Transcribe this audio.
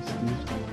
60s.